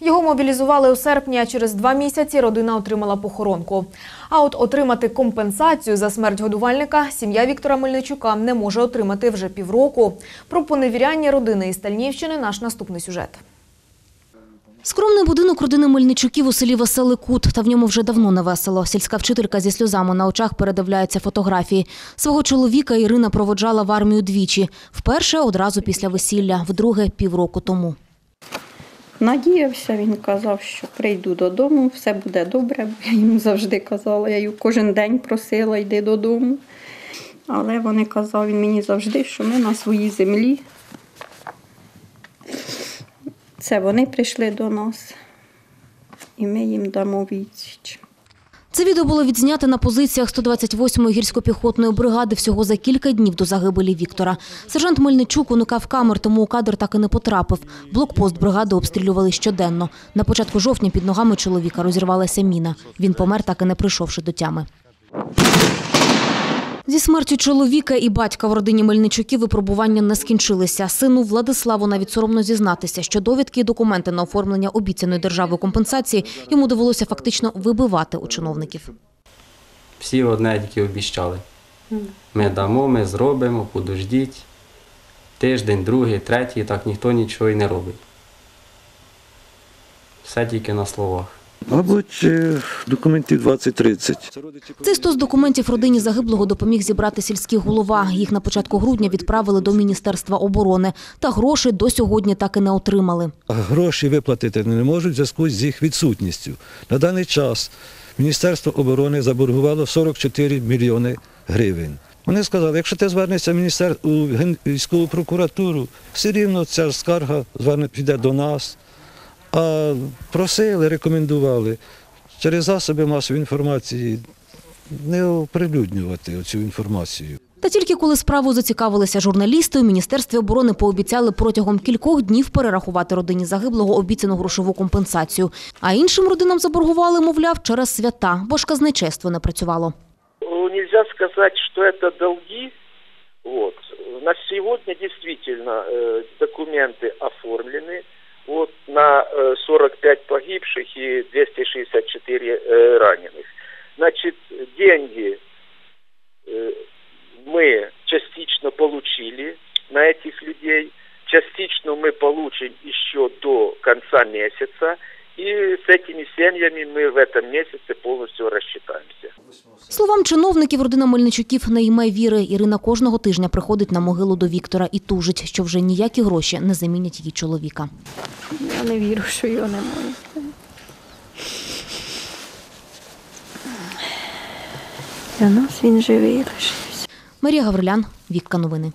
Його мобілізували у серпні, а через два місяці родина отримала похоронку. А от отримати компенсацію за смерть годувальника сім'я Віктора Мельничука не може отримати вже півроку. Про поневіряння родини із Стальнівщини наш наступний сюжет. Скромний будинок родини Мельничуків у селі Веселий Кут, та в ньому вже давно не весело. Сільська вчителька зі сльозами на очах передивляється фотографії. Свого чоловіка Ірина проводжала в армію двічі. Вперше одразу після весілля, вдруге півроку тому. Надіявся, він казав, що прийду додому, все буде добре. Я їм завжди казала, я його кожен день просила, йди додому. Але вони казав він мені завжди, що ми на своїй землі. Це вони прийшли до нас, і ми їм дамо відсіч. Це відео було відзнято на позиціях 128-ї гірсько-піхотної бригади всього за кілька днів до загибелі Віктора. Сержант Мельничук уникав камер, тому у кадр так і не потрапив. Блокпост бригади обстрілювали щоденно. На початку жовтня під ногами чоловіка розірвалася міна. Він помер, так і не прийшовши до тями. Зі смертю чоловіка і батька в родині Мельничуків випробування не скінчилися. Сину Владиславу навіть соромно зізнатися, що довідки і документи на оформлення обіцяної державою компенсації йому довелося фактично вибивати у чиновників. Всі одне тільки обіщали. Ми дамо, ми зробимо, подождіть. Тиждень, другий, третій, так ніхто нічого і не робить. Все тільки на словах. Мабуть, е, документів 20-30. Цей стос документів родині загиблого допоміг зібрати сільський голова. Їх на початку грудня відправили до Міністерства оборони. Та грошей до сьогодні так і не отримали. Гроші виплатити не можуть в зв'язку з їх відсутністю. На даний час Міністерство оборони заборгувало 44 мільйони гривень. Вони сказали, якщо ти звернешся в міністер... у військову прокуратуру, все рівно ця скарга зверне піде до нас А просили, рекомендували через засоби масової інформації не оприлюднювати цю інформацію. Та тільки коли справу зацікавилися журналісти, у Міністерстві оборони пообіцяли протягом кількох днів перерахувати родині загиблого обіцяну грошову компенсацію. А іншим родинам заборгували, мовляв, через свята, бо ж казначейство не працювало. Ну, Нельзя сказать, что это долги. Вот. На сегодня действительно э, документы 45 погибших и 264 э, раненых. Значит, деньги э, мы частично получили на этих людей. Частично мы получим еще до конца месяца. И с этими семьями мы в этом месяце полностью рассчитаемся. Словам чиновників, родина Мельничуків не йме віри. Ірина кожного тижня приходить на могилу до Віктора і тужить, що вже ніякі гроші не замінять її чоловіка. Я не вірю, що його немає. Для нас він живий лишився. Марія Гаврилян, Вікка Новини.